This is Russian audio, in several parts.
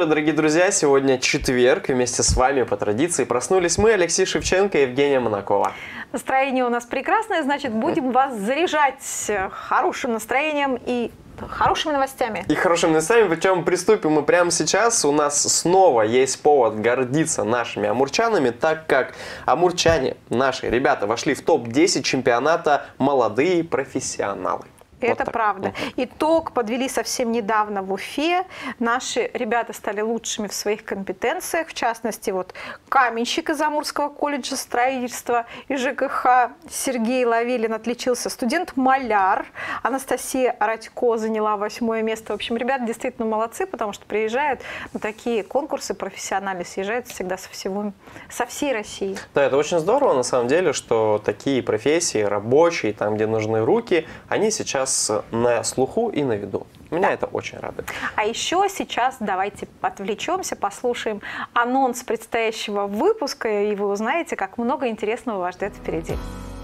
Утро, дорогие друзья! Сегодня четверг, и вместе с вами по традиции проснулись мы, Алексей Шевченко и Евгения Монакова. Настроение у нас прекрасное, значит, будем вас заряжать хорошим настроением и хорошими новостями. И хорошими новостями, причем приступим мы прямо сейчас. У нас снова есть повод гордиться нашими амурчанами, так как амурчане, наши ребята, вошли в топ-10 чемпионата «Молодые профессионалы». Это вот правда. Итог подвели совсем недавно в Уфе. Наши ребята стали лучшими в своих компетенциях. В частности, вот каменщик из Амурского колледжа строительства и ЖКХ Сергей Лавилин отличился. Студент-маляр Анастасия Радько заняла восьмое место. В общем, ребята действительно молодцы, потому что приезжают на такие конкурсы профессиональные, съезжают всегда со, всего, со всей России. Да, это очень здорово на самом деле, что такие профессии, рабочие, там, где нужны руки, они сейчас нас на слуху и на виду. Меня да. это очень радует. А еще сейчас давайте отвлечемся, послушаем анонс предстоящего выпуска, и вы узнаете, как много интересного вас ждет впереди.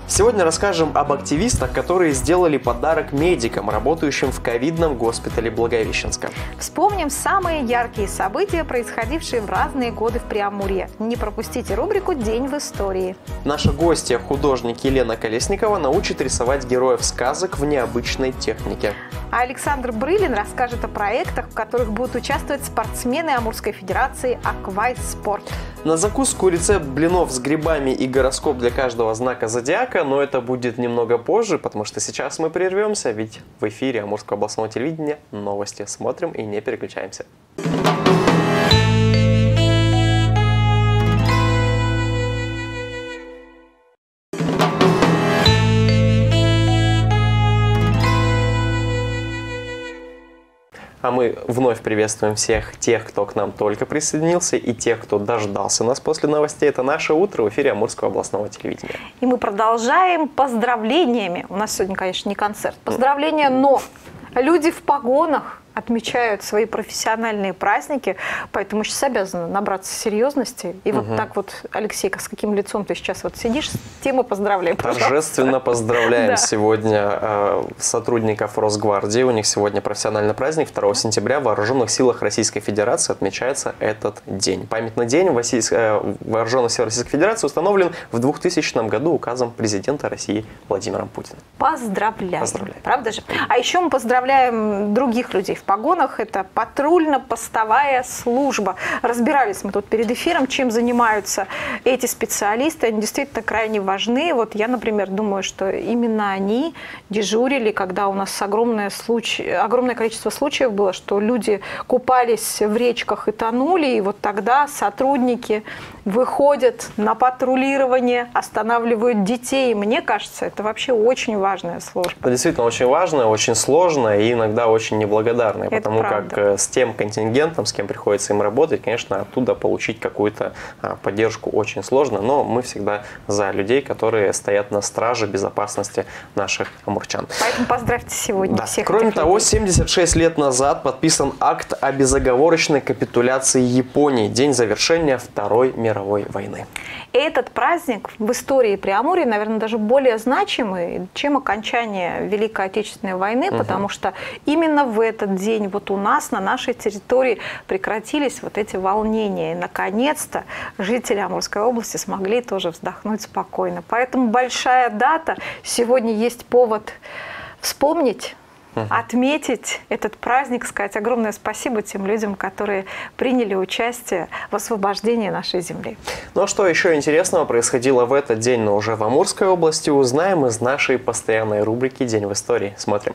Сегодня расскажем об активистах, которые сделали подарок медикам, работающим в ковидном госпитале Благовещенска. Вспомним самые яркие события, происходившие в разные годы в Преамурье. Не пропустите рубрику «День в истории». Наша гостья, художник Елена Колесникова, научит рисовать героев сказок в необычной технике. А Александр Брылин расскажет о проектах, в которых будут участвовать спортсмены Амурской Федерации «Аквайт Спорт». На закуску рецепт блинов с грибами и гороскоп для каждого знака зодиака, но это будет немного позже, потому что сейчас мы прервемся, ведь в эфире Амурского областного телевидения новости. Смотрим и не переключаемся. А мы вновь приветствуем всех тех, кто к нам только присоединился, и тех, кто дождался нас после новостей. Это наше утро в эфире Амурского областного телевидения. И мы продолжаем поздравлениями. У нас сегодня, конечно, не концерт. Поздравления, но люди в погонах отмечают свои профессиональные праздники, поэтому сейчас обязаны набраться серьезности. И угу. вот так вот, Алексей, с каким лицом ты сейчас вот сидишь, с тем и поздравляем. Торжественно поздравляем да. сегодня э, сотрудников Росгвардии. У них сегодня профессиональный праздник. 2 сентября в Вооруженных силах Российской Федерации отмечается этот день. Памятный день э, Вооруженных сил Российской Федерации установлен в 2000 году указом президента России Владимира Путина. Поздравляем. Поздравляем. Правда же? А еще мы поздравляем других людей в погонах. Это патрульно-постовая служба. Разбирались мы тут перед эфиром, чем занимаются эти специалисты. Они действительно крайне важны. Вот я, например, думаю, что именно они дежурили, когда у нас огромное, случай, огромное количество случаев было, что люди купались в речках и тонули, и вот тогда сотрудники выходят на патрулирование, останавливают детей. мне кажется, это вообще очень важная служба. Это действительно очень важно, очень сложно и иногда очень неблагодарно. Это потому правда. как э, с тем контингентом, с кем приходится им работать, конечно, оттуда получить какую-то а, поддержку очень сложно, но мы всегда за людей, которые стоят на страже безопасности наших амурчан. Поэтому поздравьте сегодня да. всех. Кроме того, людей. 76 лет назад подписан акт о безоговорочной капитуляции Японии, день завершения Второй мировой войны. Этот праздник в истории Преамурья, наверное, даже более значимый, чем окончание Великой Отечественной войны, угу. потому что именно в этот день вот у нас на нашей территории прекратились вот эти волнения. И, наконец-то, жители Амурской области смогли тоже вздохнуть спокойно. Поэтому большая дата. Сегодня есть повод вспомнить отметить этот праздник, сказать огромное спасибо тем людям, которые приняли участие в освобождении нашей земли. Ну а что еще интересного происходило в этот день, но уже в Амурской области, узнаем из нашей постоянной рубрики «День в истории». Смотрим.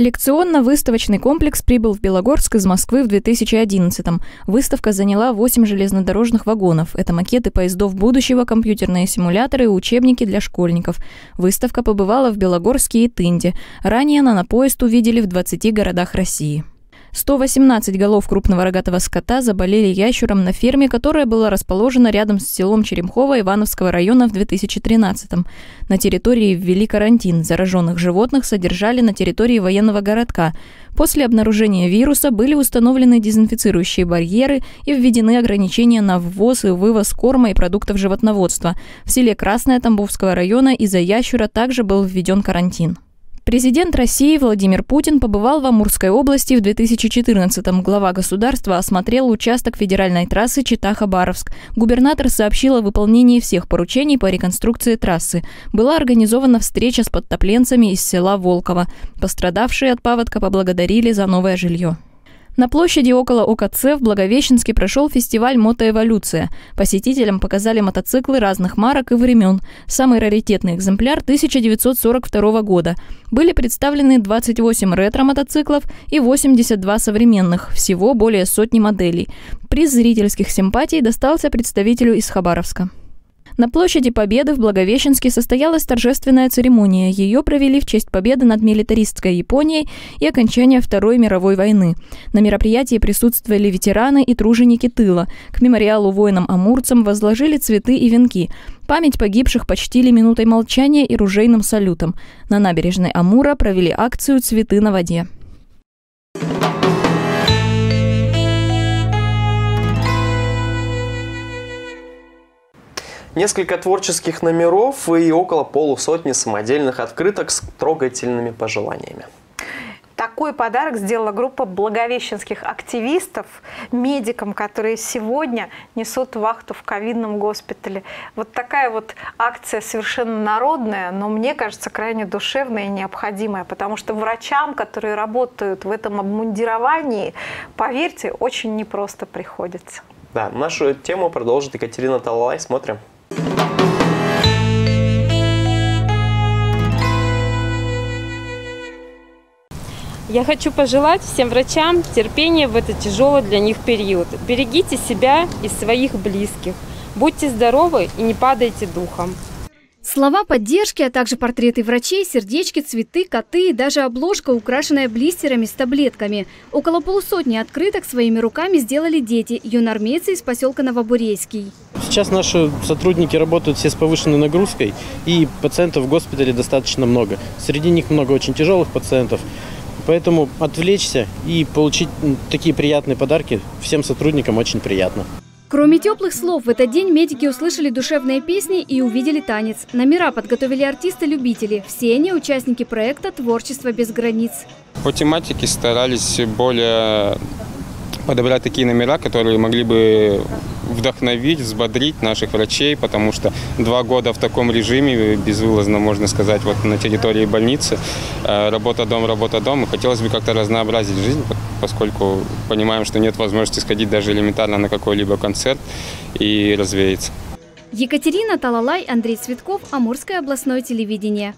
Лекционно-выставочный комплекс прибыл в Белогорск из Москвы в 2011-м. Выставка заняла 8 железнодорожных вагонов. Это макеты поездов будущего, компьютерные симуляторы и учебники для школьников. Выставка побывала в Белогорске и Тынде. Ранее она на поезд увидели в 20 городах России. 118 голов крупного рогатого скота заболели ящуром на ферме, которая была расположена рядом с селом Черемхово Ивановского района в 2013 -м. На территории ввели карантин. Зараженных животных содержали на территории военного городка. После обнаружения вируса были установлены дезинфицирующие барьеры и введены ограничения на ввоз и вывоз корма и продуктов животноводства. В селе Красное Тамбовского района из-за ящура также был введен карантин. Президент России Владимир Путин побывал в Амурской области в 2014-м. Глава государства осмотрел участок федеральной трассы Чита-Хабаровск. Губернатор сообщил о выполнении всех поручений по реконструкции трассы. Была организована встреча с подтопленцами из села Волково. Пострадавшие от паводка поблагодарили за новое жилье. На площади около ОКЦ в Благовещенске прошел фестиваль «Мотоэволюция». Посетителям показали мотоциклы разных марок и времен. Самый раритетный экземпляр 1942 года. Были представлены 28 ретро-мотоциклов и 82 современных, всего более сотни моделей. Приз зрительских симпатий достался представителю из Хабаровска. На площади Победы в Благовещенске состоялась торжественная церемония. Ее провели в честь победы над милитаристской Японией и окончания Второй мировой войны. На мероприятии присутствовали ветераны и труженики тыла. К мемориалу воинам-амурцам возложили цветы и венки. Память погибших почтили минутой молчания и ружейным салютом. На набережной Амура провели акцию «Цветы на воде». Несколько творческих номеров и около полусотни самодельных открыток с трогательными пожеланиями. Такой подарок сделала группа благовещенских активистов медикам, которые сегодня несут вахту в ковидном госпитале. Вот такая вот акция совершенно народная, но мне кажется крайне душевная и необходимая, потому что врачам, которые работают в этом обмундировании, поверьте, очень непросто приходится. Да, нашу тему продолжит Екатерина Талалай. Смотрим. Я хочу пожелать всем врачам терпения в этот тяжелый для них период. Берегите себя и своих близких. Будьте здоровы и не падайте духом. Слова поддержки, а также портреты врачей, сердечки, цветы, коты и даже обложка, украшенная блистерами с таблетками. Около полусотни открыток своими руками сделали дети, юнормейцы из поселка Новобурейский. Сейчас наши сотрудники работают все с повышенной нагрузкой, и пациентов в госпитале достаточно много. Среди них много очень тяжелых пациентов. Поэтому отвлечься и получить такие приятные подарки всем сотрудникам очень приятно. Кроме теплых слов, в этот день медики услышали душевные песни и увидели танец. Номера подготовили артисты-любители. Все они участники проекта «Творчество без границ». По тематике старались более подобрать такие номера, которые могли бы вдохновить, взбодрить наших врачей, потому что два года в таком режиме, безвылазно, можно сказать, вот на территории больницы, э, работа-дом, работа-дом, и хотелось бы как-то разнообразить жизнь, поскольку понимаем, что нет возможности сходить даже элементарно на какой-либо концерт и развеяться. Екатерина Талалай, Андрей Цветков, Амурское областное телевидение.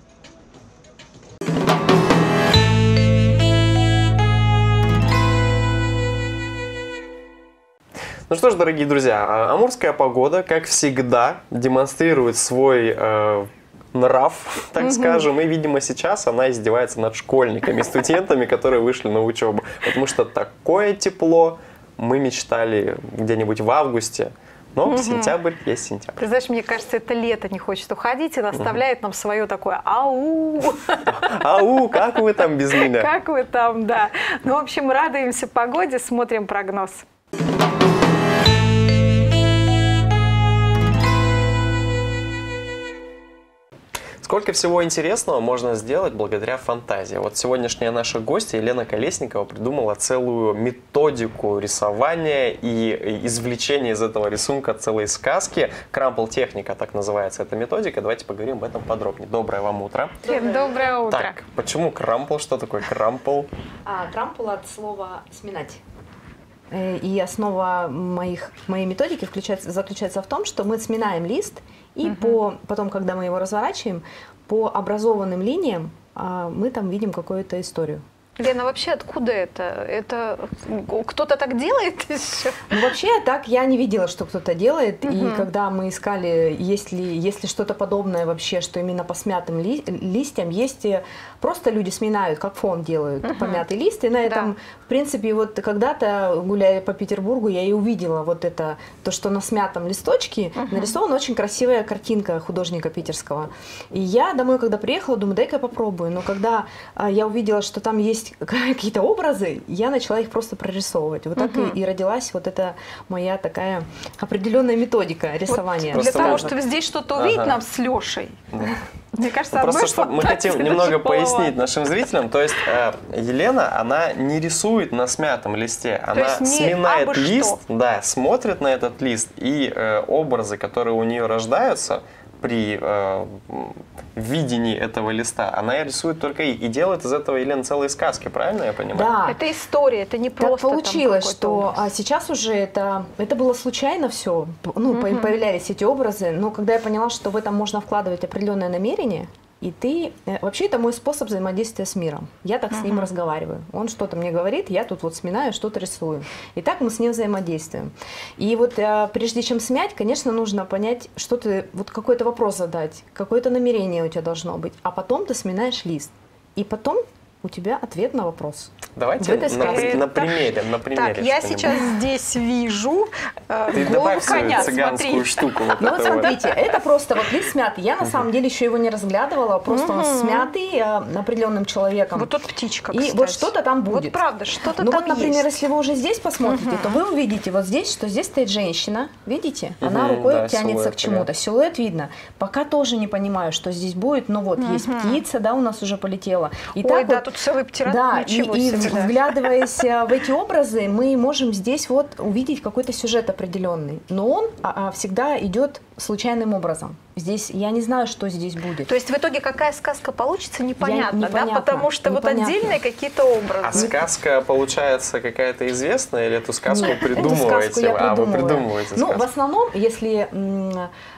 Ну что ж, дорогие друзья, а, амурская погода, как всегда, демонстрирует свой э, нрав, так угу. скажем, и, видимо, сейчас она издевается над школьниками, студентами, которые вышли на учебу, потому что такое тепло мы мечтали где-нибудь в августе, но угу. сентябрь есть сентябрь. Ты знаешь, мне кажется, это лето не хочет уходить и оставляет угу. нам свое такое ау. Ау, как вы там без меня? Как вы там, да. Ну, в общем, радуемся погоде, смотрим прогноз. Сколько всего интересного можно сделать благодаря фантазии. Вот сегодняшняя наша гостья Елена Колесникова придумала целую методику рисования и извлечения из этого рисунка целой сказки. Крампл техника, так называется эта методика. Давайте поговорим об этом подробнее. Доброе вам утро. Всем доброе утро. Так, почему крампл? Что такое крампл? А, крампл от слова сминать. Э, и основа моих, моей методики включается, заключается в том, что мы сминаем лист и угу. по, потом, когда мы его разворачиваем, по образованным линиям а, мы там видим какую-то историю. Лена, вообще откуда это? Это кто-то так делает еще? Ну, вообще так я не видела, что кто-то делает. Угу. И когда мы искали, есть ли, есть ли что-то подобное вообще, что именно по смятым ли, листьям, есть просто люди сминают, как фон делают, угу. помятый лист. И на этом, да. в принципе, вот когда-то, гуляя по Петербургу, я и увидела вот это, то, что на смятом листочке угу. нарисована очень красивая картинка художника питерского. И я домой, когда приехала, думаю, дай-ка я попробую. Но когда а, я увидела, что там есть есть какие-то образы, я начала их просто прорисовывать. Вот так угу. и, и родилась вот эта моя такая определенная методика рисования. Вот для того, чтобы здесь что-то увидеть ага. нам с Лешей. Да. Мне кажется, ну, просто что мы хотим немного пояснить нашим зрителям. То есть э, Елена, она не рисует на смятом листе, она сминает лист, что. да, смотрит на этот лист и э, образы, которые у нее рождаются, при э, видении этого листа, она рисует только их и делает из этого Елена целые сказки, правильно я понимаю? Да. Это история, это не просто. Так получилось, что а сейчас уже это это было случайно все, ну угу. появлялись эти образы, но когда я поняла, что в этом можно вкладывать определенное намерение, и ты... Э, вообще это мой способ взаимодействия с миром. Я так uh-huh. с ним разговариваю. Он что-то мне говорит, я тут вот сминаю, что-то рисую. И так мы с ним взаимодействуем. И вот э, прежде чем смять, конечно, нужно понять, что ты... Вот какой-то вопрос задать, какое-то намерение у тебя должно быть. А потом ты сминаешь лист. И потом у тебя ответ на вопрос. Давайте на, на примере, на примере. Так, я сейчас здесь вижу э, Ты голову коня, цыганскую смотри. штуку. Вот ну вот смотрите, вот. это просто вот лист смятый. Я на самом деле еще его не разглядывала, просто он смятый э, определенным человеком. Вот тут птичка, И вот что-то там будет. Вот правда, что-то ну, там вот, например, если вы уже здесь посмотрите, то вы увидите вот здесь, что здесь стоит женщина. Видите? Она рукой тянется к чему-то. Силуэт видно. Пока тоже не понимаю, что здесь будет, но вот есть птица, да, у нас уже полетела. И Ой, да, тут целый птират. Да, и, и вглядываясь э, в эти образы, мы можем здесь вот увидеть какой-то сюжет определенный. Но он а, а, всегда идет случайным образом. Здесь я не знаю, что здесь будет. То есть в итоге какая сказка получится, непонятно, я, непонятно да? Потому что непонятно. вот отдельные какие-то образы. А сказка получается какая-то известная или эту сказку Нет, придумываете? Эту сказку я а, вы придумываете Ну, в основном, если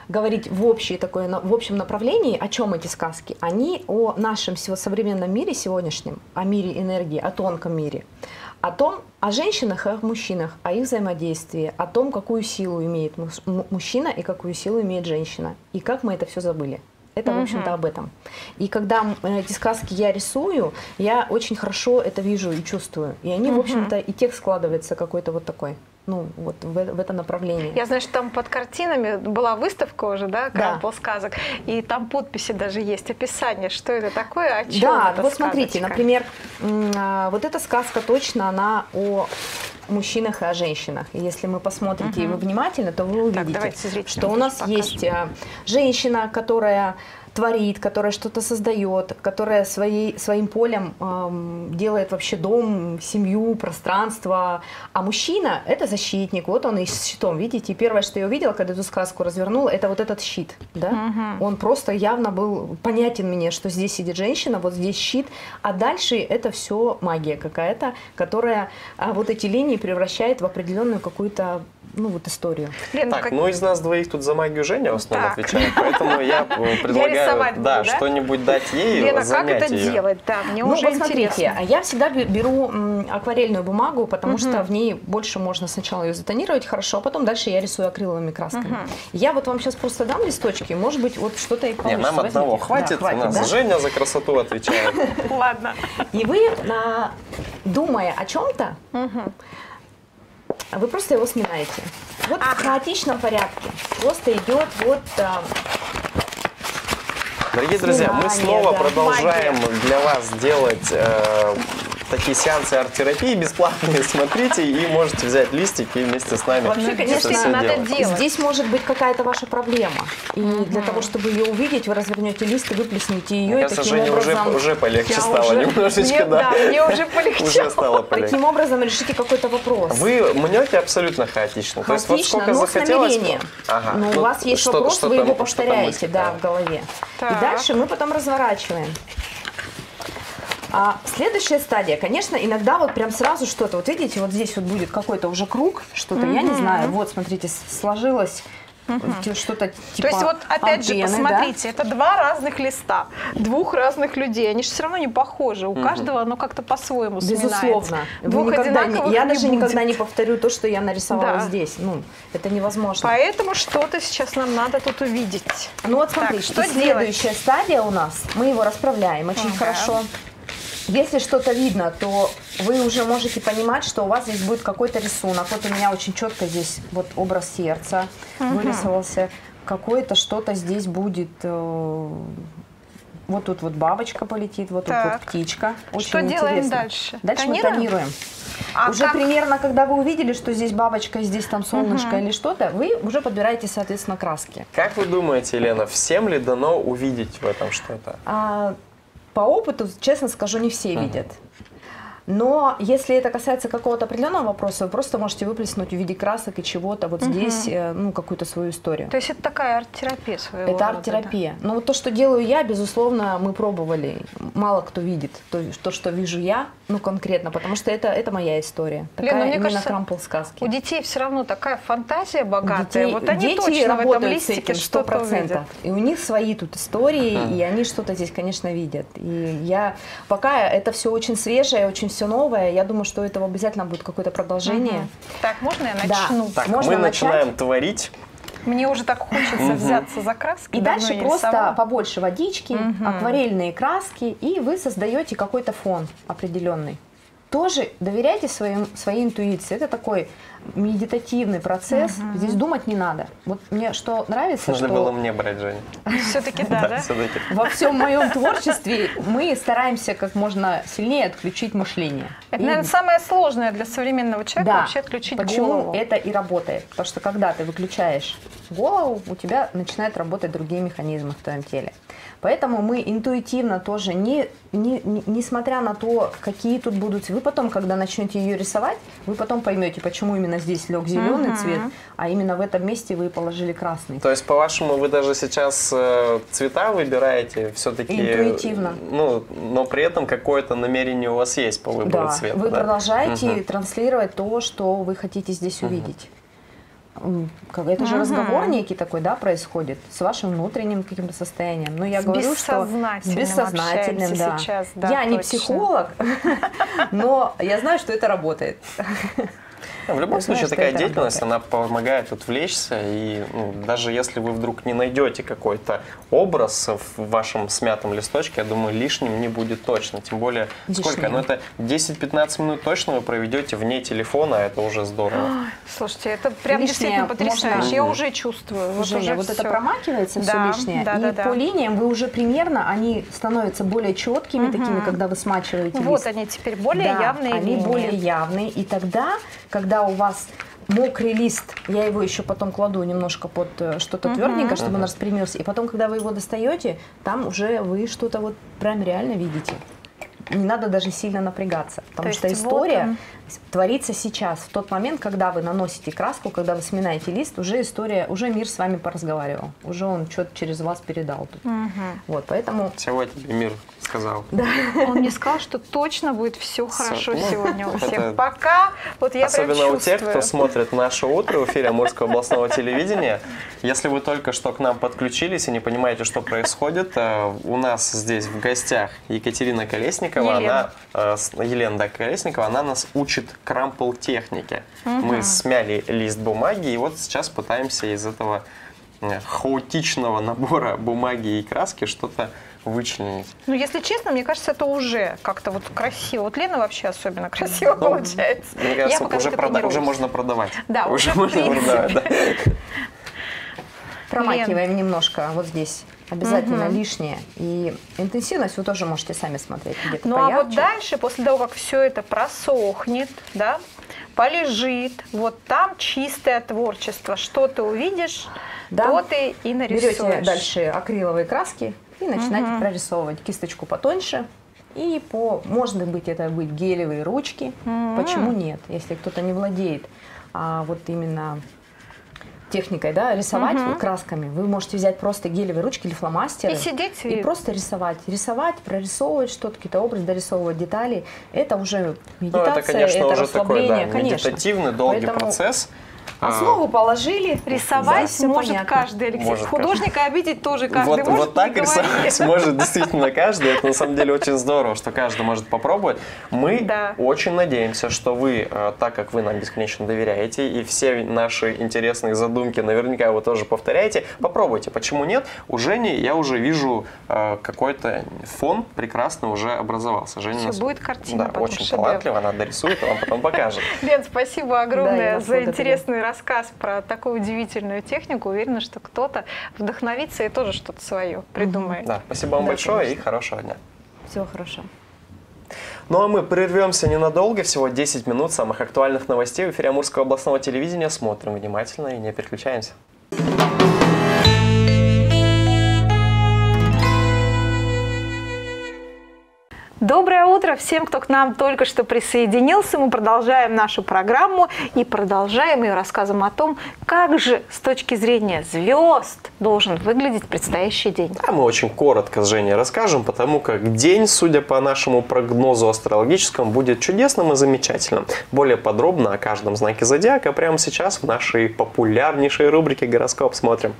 говорить в, общей такой, в общем направлении, о чем эти сказки? Они о нашем современном мире сегодняшнем, о мире энергии, о тонком мире о том, о женщинах и о мужчинах, о их взаимодействии, о том, какую силу имеет мужчина и какую силу имеет женщина, и как мы это все забыли. Это, в общем-то, об этом. И когда эти сказки я рисую, я очень хорошо это вижу и чувствую. И они, в общем-то, и текст складывается какой-то вот такой ну, вот в, в это направление. Я знаю, что там под картинами была выставка уже, да, Крампл да. сказок, и там подписи даже есть, описание, что это такое, о чем Да, вот сказочка? смотрите, например, а, вот эта сказка точно, она о мужчинах и о женщинах. И если мы посмотрите угу. вы внимательно, то вы увидите, так, что у нас покажем. есть а, женщина, которая творит, которая что-то создает, которая своей, своим полем эм, делает вообще дом, семью, пространство. А мужчина – это защитник. Вот он и с щитом, видите? И первое, что я увидела, когда эту сказку развернула, это вот этот щит. Да? Угу. Он просто явно был понятен мне, что здесь сидит женщина, вот здесь щит, а дальше это все магия какая-то, которая а, вот эти линии превращает в определенную какую-то ну вот историю. Лен, так, как... ну из нас двоих тут за магию Женя в основном так. отвечает, поэтому я предлагаю да, что-нибудь дать ей, Лена, как это ее. делать? Да, мне ну, уже вот интересно. А я всегда беру акварельную бумагу, потому угу. что в ней больше можно сначала ее затонировать хорошо, а потом дальше я рисую акриловыми красками. Угу. Я вот вам сейчас просто дам листочки, может быть, вот что-то и получится. Нет, нам одного хватит, да, хватит, у нас да? Женя за красоту отвечает. Ладно. И вы, думая о чем-то, вы просто его сминаете. Вот ага. в хаотичном порядке. Просто идет вот... А, Дорогие друзья, мы снова да, продолжаем магия. для вас делать э, такие сеансы арт-терапии бесплатные, смотрите и можете взять листики и вместе с нами Вообще, конечно, это надо делать. делать. Здесь может быть какая-то ваша проблема. И mm-hmm. для того, чтобы ее увидеть, вы развернете лист и выплесните ее. Мне и кажется, Жене образом... уже, уже полегче Я стало уже... немножечко. Мне, да. да, мне уже полегче. Уже стало полегче. Таким образом решите какой-то вопрос. Вы мнете абсолютно хаотично. Хаотично, То есть вот сколько но захотелось... с намерением. Ага. Но ну, у вас есть вопрос, вы его повторяете да, в голове. Так. И дальше мы потом разворачиваем. А следующая стадия, конечно, иногда вот прям сразу что-то, вот видите, вот здесь вот будет какой-то уже круг, что-то, mm-hmm. я не знаю, вот, смотрите, сложилось Угу. Что-то типа То есть вот опять антенны, же, посмотрите, да? это два разных листа, двух разных людей. Они же все равно не похожи. У угу. каждого оно как-то по-своему Безусловно. Двух никогда не, я не даже будет. никогда не повторю то, что я нарисовала да. здесь. Ну, это невозможно. Поэтому что-то сейчас нам надо тут увидеть. Ну вот смотри, так, что следующая делать? стадия у нас. Мы его расправляем очень ага. хорошо. Если что-то видно, то вы уже можете понимать, что у вас здесь будет какой-то рисунок. Вот у меня очень четко здесь вот образ сердца угу. вырисовался. Какое-то что-то здесь будет... Э, вот тут вот бабочка полетит, вот так. тут вот птичка. Очень что интересно. делаем дальше? Дальше тонируем? мы тонируем. А уже как? примерно, когда вы увидели, что здесь бабочка, здесь там солнышко угу. или что-то, вы уже подбираете, соответственно, краски. Как вы думаете, Елена, всем ли дано увидеть в этом что-то? А, по опыту, честно скажу, не все видят. Но если это касается какого-то определенного вопроса, вы просто можете выплеснуть в виде красок и чего-то вот угу. здесь, э, ну, какую-то свою историю. То есть это такая арт-терапия своего Это арт-терапия. Да? Но вот то, что делаю я, безусловно, мы пробовали. Мало кто видит то, то что вижу я, ну, конкретно, потому что это, это моя история. Такая Лен, ну, мне кажется, крампл сказки. У детей все равно такая фантазия богатая. Детей, вот они дети точно в этом листике что-то увидят. И у них свои тут истории, uh-huh. и они что-то здесь, конечно, видят. И я пока это все очень свежее, очень все новое. Я думаю, что этого обязательно будет какое-то продолжение. Угу. Так, можно я начну? Да. Так, можно мы начать? начинаем творить. Мне уже так хочется взяться за краски. И дальше просто рисовала. побольше водички, акварельные краски, и вы создаете какой-то фон определенный. Тоже доверяйте своим, своей интуиции. Это такой медитативный процесс. Угу. Здесь думать не надо. Вот мне что нравится, Нужно что... было мне брать, Женя. Все-таки да, да? Во всем моем творчестве мы стараемся как можно сильнее отключить мышление. Это, наверное, самое сложное для современного человека да. вообще отключить Почему голову. это и работает? Потому что когда ты выключаешь голову, у тебя начинают работать другие механизмы в твоем теле. Поэтому мы интуитивно тоже, не, не, не, несмотря на то, какие тут будут... Вы потом, когда начнете ее рисовать, вы потом поймете, почему именно здесь лег зеленый uh-huh. цвет, а именно в этом месте вы положили красный. То есть, по-вашему, вы даже сейчас э, цвета выбираете все-таки... Интуитивно. Ну, но при этом какое-то намерение у вас есть по выбору да, цвета. Вы да? продолжаете uh-huh. транслировать то, что вы хотите здесь uh-huh. увидеть это угу. же разговор некий такой, да, происходит с вашим внутренним каким-то состоянием. Но я с говорю, что с бессознательным, да. Сейчас, да. Я точно. не психолог, но я знаю, что это работает. В любом случае, такая деятельность, она помогает отвлечься, и ну, даже если вы вдруг не найдете какой-то образ в вашем смятом листочке, я думаю, лишним не будет точно. Тем более, лишним. сколько? Ну, это 10-15 минут точно вы проведете вне телефона, а это уже здорово. Слушайте, это прям Лишнее действительно потрясающе. Можно... Я уже чувствую. Вот, уже вот это промакивается да, все лишнее, да, и да, по да. линиям вы уже примерно, они становятся более четкими, угу. такими, когда вы смачиваете Вот лист. они теперь более да, явные они линии. более явные, и тогда, когда у вас мокрый лист, я его еще потом кладу немножко под э, что-то uh-huh. тверденькое, чтобы uh-huh. он распрямился, и потом, когда вы его достаете, там уже вы что-то вот прям реально видите. Не надо даже сильно напрягаться, потому То что история вот творится сейчас, в тот момент, когда вы наносите краску, когда вы сминаете лист, уже история, уже мир с вами поразговаривал, уже он что-то через вас передал. Тут. Угу. Вот, поэтому... Сегодня мир сказал. Да. Он мне сказал, что точно будет все хорошо ну, сегодня у всех. Это... Пока, вот я Особенно у тех, кто смотрит «Наше утро» в эфире Амурского областного телевидения. Если вы только что к нам подключились и не понимаете, что происходит, э, у нас здесь в гостях Екатерина Колесникова. Елена. Она, э, Елена да, Колесникова, она нас учит крампл технике. Угу. Мы смяли лист бумаги и вот сейчас пытаемся из этого э, хаотичного набора бумаги и краски что-то вычленить. Ну, если честно, мне кажется, это уже как-то вот красиво. Вот Лена вообще особенно красиво ну, получается. Мне кажется, Я уже, прода- уже можно продавать. Да, уже, уже можно продавать. Да. Промакиваем Лен. немножко вот здесь. Обязательно угу. лишнее. И интенсивность вы тоже можете сами смотреть. Где-то ну поярче. а вот дальше, после того, как все это просохнет, да, полежит, вот там чистое творчество. Что ты увидишь, да. то ты и нарисуешь. Берете дальше акриловые краски и начинаете угу. прорисовывать кисточку потоньше. И по, может быть, это быть гелевые ручки. Угу. Почему нет? Если кто-то не владеет а вот именно техникой, да, рисовать угу. красками. Вы можете взять просто гелевые ручки или фломастеры. И сидеть. И просто рисовать. Рисовать, прорисовывать что-то, какие-то образы, дорисовывать детали. Это уже медитация, ну, это, конечно, это уже расслабление. Такой, да, конечно. медитативный, долгий Поэтому... процесс. Основу положили. Рисовать да. может понятно. каждый, Алексей. Может Художника каждый. обидеть тоже каждый вот, может. Вот так рисовать может действительно каждый. Это на самом деле очень здорово, что каждый может попробовать. Мы да. очень надеемся, что вы, э, так как вы нам бесконечно доверяете, и все наши интересные задумки наверняка вы тоже повторяете, попробуйте. Почему нет? У Жени я уже вижу э, какой-то фон прекрасно уже образовался. Женя Все, нас... будет картина. Да, очень талантливо, она дорисует, и вам потом покажет. Лен, спасибо огромное за интересный рассказ про такую удивительную технику. Уверена, что кто-то вдохновится и тоже что-то свое придумает. Да, спасибо вам да, большое конечно. и хорошего дня. Всего хорошего. Ну а мы прервемся ненадолго, всего 10 минут самых актуальных новостей в эфире Амурского областного телевидения. Смотрим внимательно и не переключаемся. Доброе утро всем, кто к нам только что присоединился. Мы продолжаем нашу программу и продолжаем ее рассказом о том, как же с точки зрения звезд должен выглядеть предстоящий день. А мы очень коротко с Женей расскажем, потому как день, судя по нашему прогнозу астрологическому, будет чудесным и замечательным. Более подробно о каждом знаке зодиака прямо сейчас в нашей популярнейшей рубрике «Гороскоп» смотрим.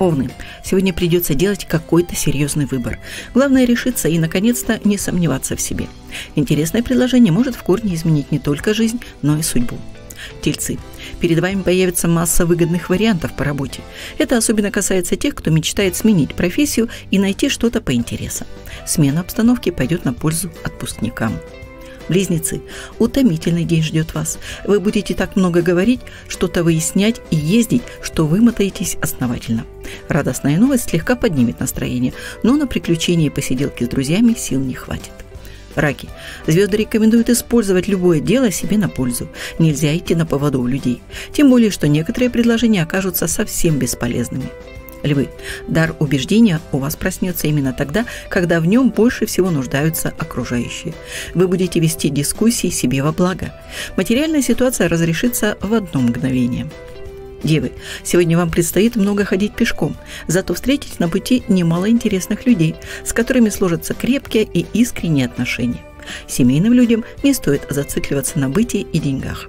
Овны. Сегодня придется делать какой-то серьезный выбор. Главное решиться и, наконец-то, не сомневаться в себе. Интересное предложение может в корне изменить не только жизнь, но и судьбу. Тельцы. Перед вами появится масса выгодных вариантов по работе. Это особенно касается тех, кто мечтает сменить профессию и найти что-то по интересам. Смена обстановки пойдет на пользу отпускникам. Близнецы, утомительный день ждет вас. Вы будете так много говорить, что-то выяснять и ездить, что вымотаетесь основательно. Радостная новость слегка поднимет настроение, но на приключения и посиделки с друзьями сил не хватит. Раки. Звезды рекомендуют использовать любое дело себе на пользу. Нельзя идти на поводу у людей. Тем более, что некоторые предложения окажутся совсем бесполезными. Львы, дар убеждения у вас проснется именно тогда, когда в нем больше всего нуждаются окружающие. Вы будете вести дискуссии себе во благо. Материальная ситуация разрешится в одно мгновение. Девы, сегодня вам предстоит много ходить пешком, зато встретите на пути немало интересных людей, с которыми сложатся крепкие и искренние отношения. Семейным людям не стоит зацикливаться на бытии и деньгах.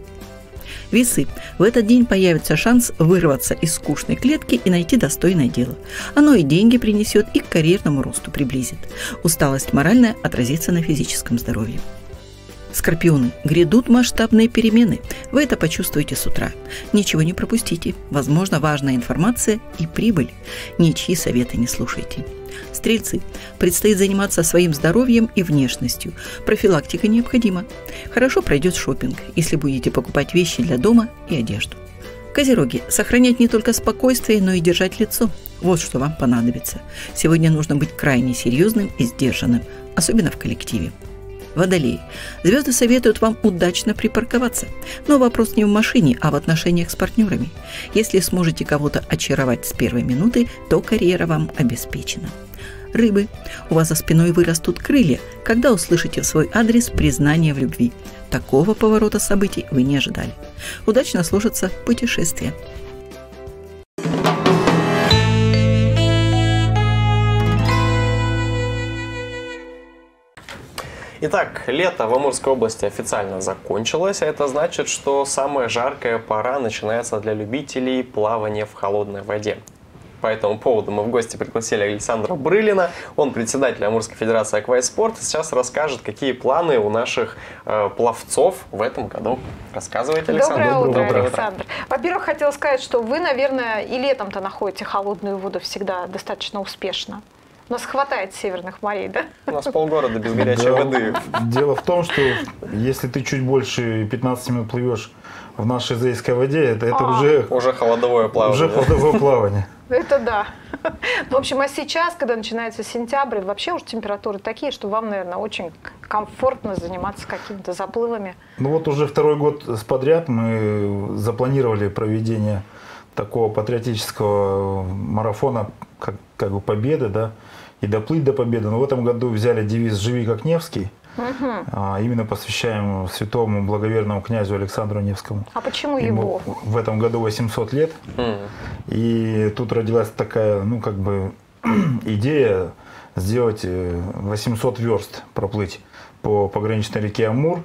Весы. В этот день появится шанс вырваться из скучной клетки и найти достойное дело. Оно и деньги принесет, и к карьерному росту приблизит. Усталость моральная отразится на физическом здоровье. Скорпионы, грядут масштабные перемены. Вы это почувствуете с утра. Ничего не пропустите. Возможно, важная информация и прибыль. Ничьи советы не слушайте. Стрельцы. Предстоит заниматься своим здоровьем и внешностью. Профилактика необходима. Хорошо пройдет шопинг, если будете покупать вещи для дома и одежду. Козероги. Сохранять не только спокойствие, но и держать лицо. Вот что вам понадобится. Сегодня нужно быть крайне серьезным и сдержанным, особенно в коллективе. Водолей. Звезды советуют вам удачно припарковаться. Но вопрос не в машине, а в отношениях с партнерами. Если сможете кого-то очаровать с первой минуты, то карьера вам обеспечена рыбы. У вас за спиной вырастут крылья, когда услышите в свой адрес признание в любви. Такого поворота событий вы не ожидали. Удачно сложится путешествие. Итак, лето в Амурской области официально закончилось, а это значит, что самая жаркая пора начинается для любителей плавания в холодной воде. По этому поводу мы в гости пригласили Александра Брылина. Он председатель Амурской Федерации акваспорт. Сейчас расскажет, какие планы у наших э, пловцов в этом году. Рассказывайте, Александр. Доброе утро, Доброе Александр. Во-первых, хотела сказать, что вы, наверное, и летом-то находите холодную воду всегда достаточно успешно. У нас хватает северных морей, да? У нас полгорода без горячей да. воды. Дело в том, что если ты чуть больше 15 минут плывешь в нашей Зейской воде, это, это а. уже... Уже холодовое плавание. Уже холодовое плавание. Это да. В общем, а сейчас, когда начинается сентябрь, вообще уже температуры такие, что вам, наверное, очень комфортно заниматься какими-то заплывами. Ну вот уже второй год подряд мы запланировали проведение такого патриотического марафона, как, как бы победы, да, и доплыть до победы. Но в этом году взяли девиз «Живи как Невский», Угу. А, именно посвящаем святому благоверному князю Александру Невскому. А почему его? Ему в этом году 800 лет. Угу. И тут родилась такая, ну, как бы, идея сделать 800 верст проплыть по пограничной реке Амур.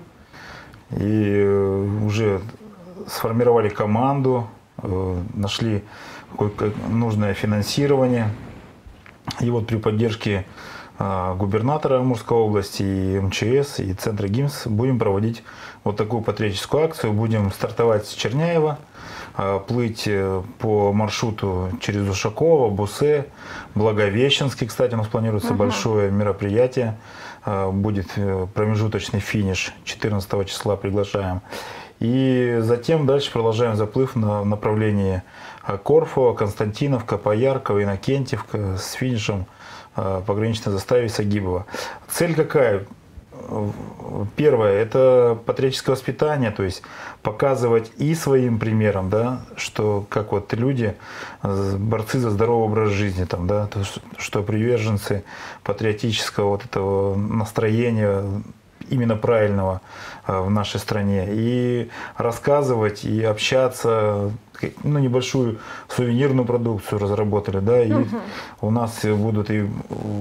И уже сформировали команду, нашли нужное финансирование. И вот при поддержке а, губернатора Амурской области, и МЧС, и Центра ГИМС будем проводить вот такую патриотическую акцию. Будем стартовать с Черняева, а, плыть э, по маршруту через Ушакова, Бусе, Благовещенский. Кстати, у нас планируется угу. большое мероприятие. А, будет э, промежуточный финиш 14 числа приглашаем. И затем дальше продолжаем заплыв на направлении Корфу, Константиновка, Пояркова, Иннокентьевка с финишем э, пограничной заставе Сагибова. Цель какая? Первое – это патриотическое воспитание, то есть показывать и своим примером, да, что как вот люди, борцы за здоровый образ жизни, там, да, то, что приверженцы патриотического вот этого настроения, именно правильного э, в нашей стране. И рассказывать, и общаться, ну, небольшую сувенирную продукцию разработали, да, и угу. у нас будут и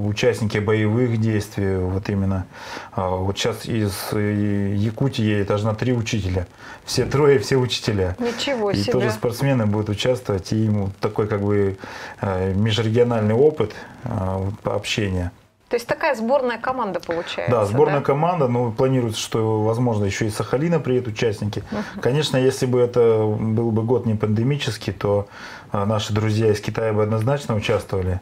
участники боевых действий, вот именно, а, вот сейчас из Якутии едет аж на три учителя, все трое, все учителя. Ничего и себе. И тоже спортсмены будут участвовать, и ему такой как бы э, межрегиональный опыт э, общения. То есть такая сборная команда получается. Да, сборная да? команда, но планируется, что, возможно, еще и Сахалина приедут участники. Конечно, если бы это был бы год не пандемический, то а, наши друзья из Китая бы однозначно участвовали.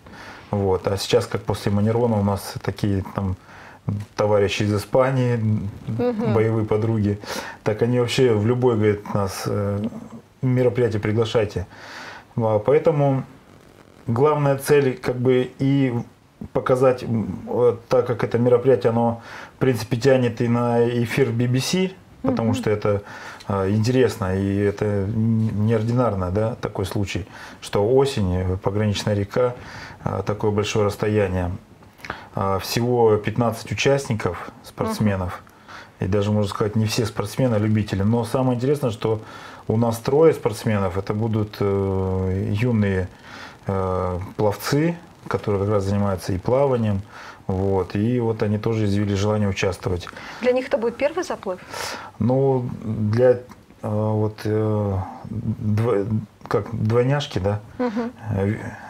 Вот. А сейчас, как после Манерона, у нас такие там товарищи из Испании, угу. боевые подруги, так они вообще в любой, говорит, нас э, мероприятие приглашайте. А, поэтому главная цель как бы и показать, так как это мероприятие, оно, в принципе, тянет и на эфир BBC, потому mm-hmm. что это а, интересно, и это неординарно, да, такой случай, что осень, пограничная река, а, такое большое расстояние. А, всего 15 участников, спортсменов, mm-hmm. и даже, можно сказать, не все спортсмены, а любители. Но самое интересное, что у нас трое спортсменов, это будут э, юные э, пловцы, которые как раз занимаются и плаванием. Вот, и вот они тоже изъявили желание участвовать. Для них это будет первый заплыв? Ну, для э, вот э, дво, как двойняшки, да, угу.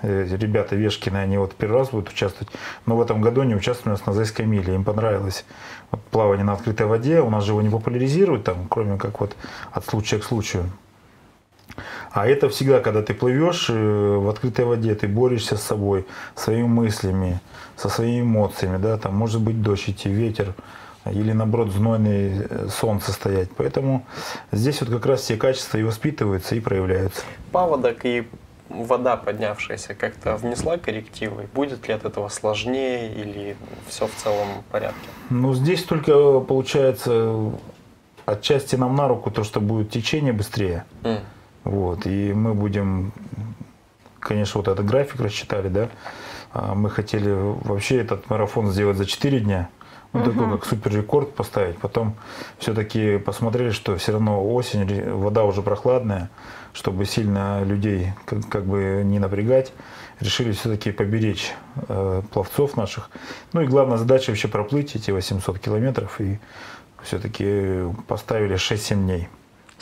ребята Вешкины, они вот первый раз будут участвовать, но в этом году они участвовали у нас на Зайской миле, им понравилось вот, плавание на открытой воде, у нас же его не популяризируют там, кроме как вот от случая к случаю. А это всегда, когда ты плывешь э, в открытой воде, ты борешься с собой, своими мыслями, со своими эмоциями, да, там может быть дождь идти, ветер, или наоборот знойное э, солнце стоять. Поэтому здесь вот как раз все качества и воспитываются, и проявляются. Паводок и вода, поднявшаяся, как-то внесла коррективы? Будет ли от этого сложнее или все в целом в порядке? Ну, здесь только получается отчасти нам на руку то, что будет течение быстрее. Mm. Вот, и мы будем, конечно, вот этот график рассчитали, да, а, мы хотели вообще этот марафон сделать за 4 дня, ну, угу. такой как супер рекорд поставить. Потом все-таки посмотрели, что все равно осень, вода уже прохладная, чтобы сильно людей как, как бы не напрягать. Решили все-таки поберечь э, пловцов наших. Ну и главная задача вообще проплыть эти 800 километров и все-таки поставили 6-7 дней.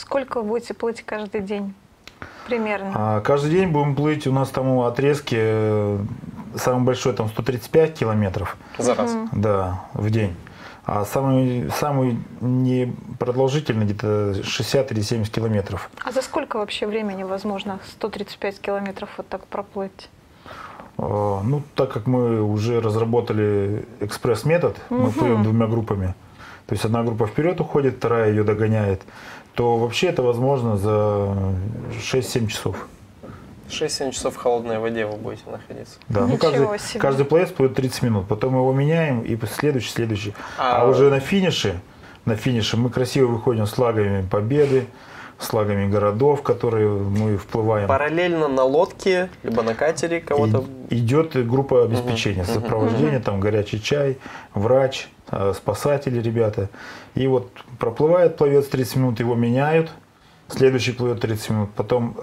Сколько вы будете плыть каждый день? Примерно. А, каждый день будем плыть. У нас там отрезки, э, самый большой там 135 километров. За раз? Да, в день. А самый, самый непродолжительный где-то 60 или 70 километров. А за сколько вообще времени возможно 135 километров вот так проплыть? А, ну, так как мы уже разработали экспресс-метод, угу. мы плывем двумя группами. То есть одна группа вперед уходит, вторая ее догоняет то вообще это возможно за 6-7 часов. 6-7 часов в холодной воде вы будете находиться. Да, ну каждый, каждый плейс плывет 30 минут, потом мы его меняем и следующий, следующий. А, а уже на финише, на финише мы красиво выходим с флагами победы, с флагами городов, которые мы вплываем. Параллельно на лодке, либо на катере кого-то? И, идет группа обеспечения, угу. сопровождение, угу. там горячий чай, врач, э, спасатели ребята. И вот проплывает пловец 30 минут, его меняют, следующий плывет 30 минут, потом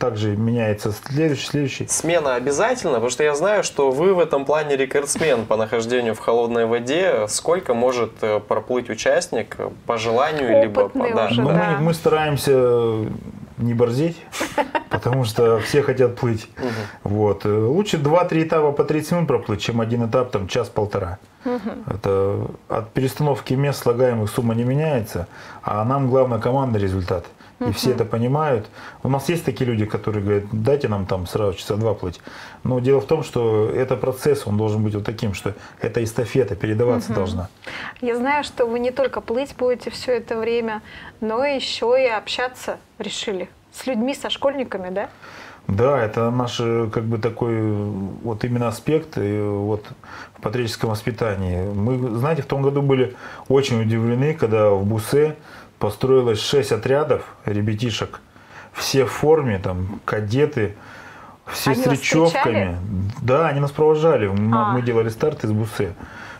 также меняется следующий, следующий. Смена обязательно, потому что я знаю, что вы в этом плане рекордсмен по нахождению в холодной воде. Сколько может э, проплыть участник по желанию, Опытный либо... Уже, ну, да. мы, мы стараемся не борзеть, потому что все хотят плыть. Вот. Лучше 2-3 этапа по 30 минут проплыть, чем один этап там час-полтора. Это от перестановки мест слагаемых сумма не меняется, а нам главное командный результат. И все это понимают. У нас есть такие люди, которые говорят, дайте нам там сразу часа два плыть. Но дело в том, что это процесс, он должен быть вот таким, что это эстафета, передаваться должна. Я знаю, что вы не только плыть будете все это время, но еще и общаться решили с людьми, со школьниками, да? Да, это наш как бы такой вот именно аспект вот в патриотическом воспитании. Мы, знаете, в том году были очень удивлены, когда в Бусе построилось шесть отрядов ребятишек, все в форме, там, кадеты, все они с речевками. Да, они нас провожали. А. Мы делали старт из Бусы.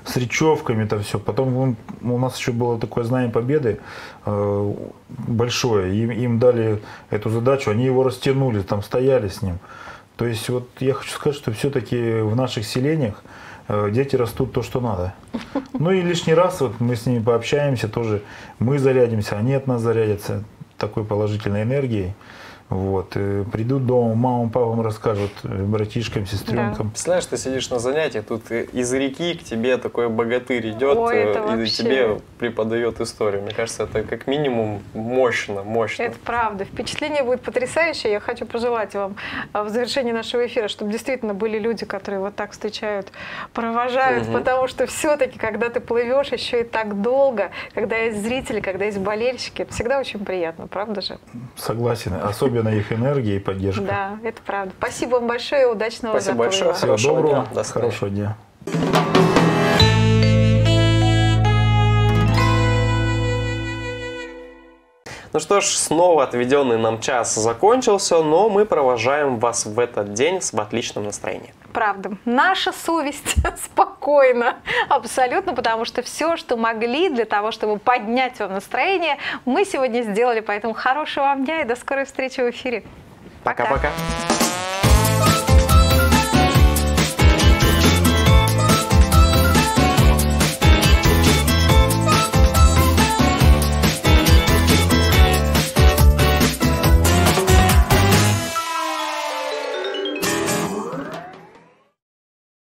С речевками это все. Потом у нас еще было такое знание победы э, большое. Им, им дали эту задачу, они его растянули, там стояли с ним. То есть вот я хочу сказать, что все-таки в наших селениях дети растут то, что надо. Ну и лишний раз вот мы с ними пообщаемся, тоже мы зарядимся, они от нас зарядятся такой положительной энергией. Вот. И придут дома, мамам, папам расскажут, э, братишкам, сестренкам. Да. Представляешь, ты сидишь на занятии, тут из реки к тебе такой богатырь идет Ой, э, и вообще... тебе преподает историю. Мне кажется, это как минимум мощно, мощно. Это правда. Впечатление будет потрясающее. Я хочу пожелать вам в завершении нашего эфира, чтобы действительно были люди, которые вот так встречают, провожают, угу. потому что все-таки, когда ты плывешь еще и так долго, когда есть зрители, когда есть болельщики, это всегда очень приятно, правда же? Согласен. Особенно особенно их энергия и поддержка. Да, это правда. Спасибо вам большое и удачного Спасибо заплыва. большое. Всего доброго. Дня. До хорошего дня. Ну что ж, снова отведенный нам час закончился, но мы провожаем вас в этот день в отличном настроении. Правда. Наша совесть спокойна, абсолютно, потому что все, что могли для того, чтобы поднять вам настроение, мы сегодня сделали. Поэтому хорошего вам дня и до скорой встречи в эфире. Пока-пока.